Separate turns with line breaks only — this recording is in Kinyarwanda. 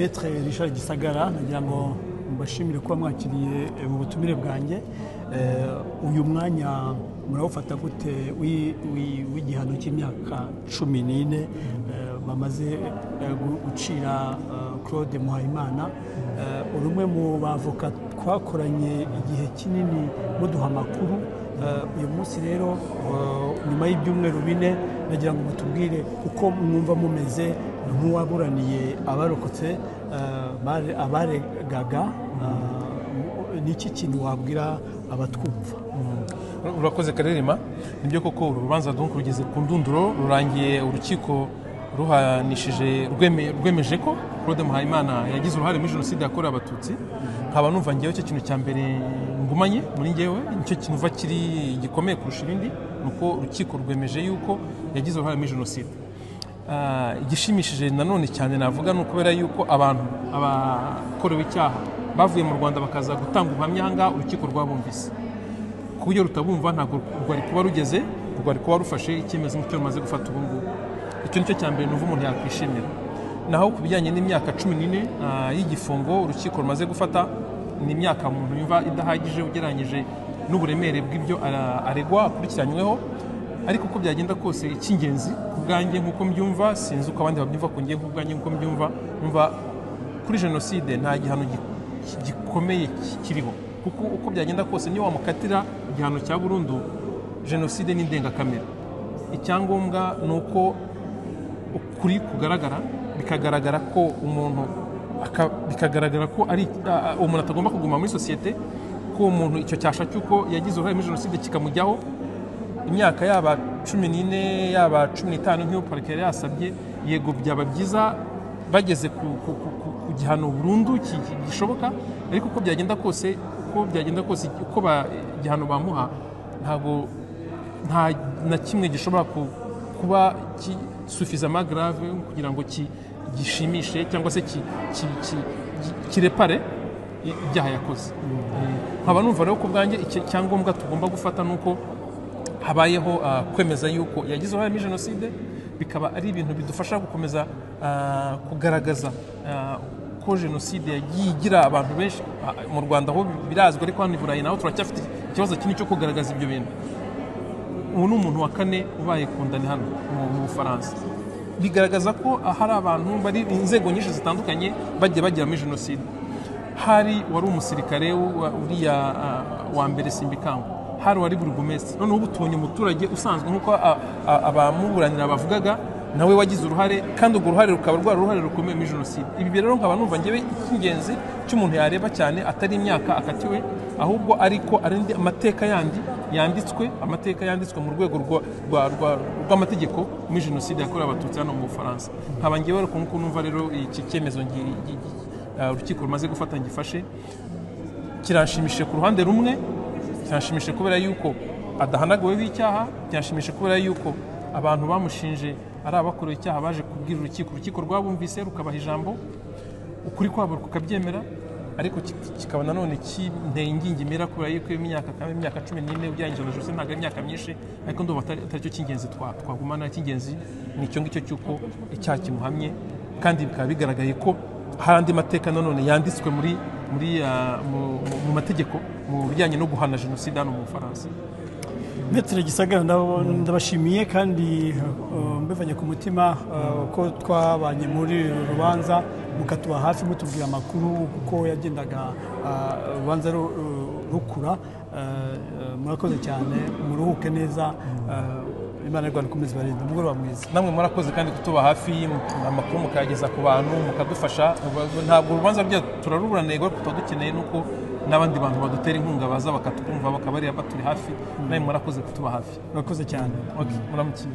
Maître Richard Gisagara nagira ngo mbashimire kuba mwakiriye eh, mu butumire bwanjye. Eh, uyu mwanya murawufata gute? Wi- wi- w'igihano cy'imyaka cumi n'ine eh, bamaze gu- gucira Claude Muhayimana. Uri umwe mu bavoka twakoranye igihe kinini muduha amakuru. Uyu munsi rero eh, nyuma y'ibyumweru bine nagira ngo mutubwire uko mwumva mumeze nk'uwaburaniye abarokotse eh, bare- abaregaga eh, iki kintu wabwira abatwumva?
Urakoze karerema ni byo koko uru rubanza rugeze ku ndunduro rurangiye urukiko ruhanishije rweme- rwemeje ko Claude Muhayimana yagize uruhare muri jenoside yakorewe abatutsi. Nkaba numva ngewe icyo kintu cya mbere ngumanye muri ngewe ni cyo kintu uva kiri gikomeye kurusha ibindi ni uko urukiko rwemeje yuko yagize uruhare muri jenoside. Ah, igishimishije nanone cyane navuga ni ukubera yuko abantu abakorewe icyaha bavuye mu rwanda bakaza gutanga ubuhamya aha ngaha urukiko rwabumvise. Ku buryo rutabumva ntabwo rwari kuba rugeze rwari kuba rufashe icyemezo nk'icyo rumaze gufata ubu ngubu icyo ni cyo cya mbere numva umuntu yakwishimira. Naho ku bijyanye n'imyaka cumi n'ine ah, y'igifungo urukiko rumaze gufata ni imyaka umuntu yumva idahagije ugereranyije n'uburemere bw'ibyo aregwa akurikiranyweho. Ariko uko byagenda kose icy'ingenzi ku bwanjye nk'uko mbyumva sinzi uko abandi babyumva ku ngiye ku nk'uko mbyumva numva kuri jenoside nta gihano gi- gikomeye ki- kiriho. Kuko uko byagenda kose niyo wamukatira igihano cya burundu jenoside ni indengakamere icyangombwa ni uko ukuri kugaragara bikagaragara ko umuntu bikagaragara ko ari umuntu atagomba kuguma muri sosiyete ko uwo muntu icyo cyasha cy'uko yagize uruhare muri jenoside kikamujyaho. Imyaka yaba cumi n'ine yaba cumi n'itanu nk'iyo parike yari yasabye yego byaba byiza bageze ku, gihano burundu gishoboka ariko uko byagenda kose uko byagenda kose uko igihano bamuha ntabwo nta na kimwe gishobora ku, kuba sufizama grave kugira ngo gishimishe cyangwa se ki, ki, ki, ki, kirepare ibyaha yakoze. Eh, nkaba numva rero ku bwanjye icyangombwa tugomba gufata ni uko habayeho ah, kwemeza yuko yagize uruhare muri jenoside bikaba ari ibintu bidufasha gukomeza ah, kugaragaza ah, ko jenoside yagiye igira abantu benshi mu rwanda ho birazwi ariko hano i burayi naho turacyafite ikibazo kinini cyo kugaragaza ibyo bintu. Ubu ni umuntu wa kane ubaye ku ndani hano mu bufaransa. Bigaragaza ko hari abantu bari inzego nyinshi zitandukanye bagiye bagira muri jenoside. Hari wari umusirikare uriya wa mbere simbikangwa hari wari burugumesitiri noneho ubu tubonye umuturage usanzwe nk'uko abamuburanira bavugaga nawe wagize uruhare kandi urwo ruhare rukaba rwari uruhare rukomeye muri jenoside. Ibi rero nkaba numva ngewe icy'ingenzi cy'umuntu yareba cyane atari imyaka akatiwe ahubwo ariko ari amateka yandi yanditswe amateka yanditswe mu rwego rwa- rwa- rwa- rw'amategeko muri jenoside yakorewe abatutsi hano mu bufaransa. Nkaba ngewe ariko nk'uko numva rero iki cyemezo uh, urukiko rumaze gufata ngifashe kiranshimishije ku ruhande rumwe kiranshimishije kubera yuko adahanagaweho icyaha kiranshimishije kubera yuko abantu bamushinje ari abakorewe icyaha baje kubwira urukiko. Urukiko rwabumvise rukabaha ijambo ukuri kwabo kukabyemera ariko ki- kikaba nanone kinteye ingingimira kubera yuko iyo myaka kandi imyaka cumi n'ine ugereranyije na jenoside ntabwo ari imyaka myinshi ariko ndumva atari cyo cy'ingenzi twa- twagumana. Icy'ingenzi ni icyo ngicyo cy'uko icyaha kimuhamye kandi bikaba bigaragaye ko hari andi mateka nanone yanditswe muri ah, mu- mategeko mu bijyanye no guhana jenoside hano mu bufaransa.
Maître Gisagara ndabashimiye kandi uh, mbivanye ku mutima uh, ko twabanye muri uru rubanza mukatuba hafi mutubwira amakuru kuko yagendaga urubanza ru- ru- rukura murakoze cyane muruhuke neza imana y'u rwanda ikomeze ibarinde. Umugoroba mwiza.
Namwe murakoze kandi kutuba hafi amakuru mukayageza ku bantu mukadufasha. Ntabwo urubanza rwacu ariko tuba dukeneye nuko n'abandi bantu badutera inkunga baza bakatwumva bakaba bari baturi hafi. Namwe murakoze kutuba hafi.
Murakoze cyane.
Muramukiye.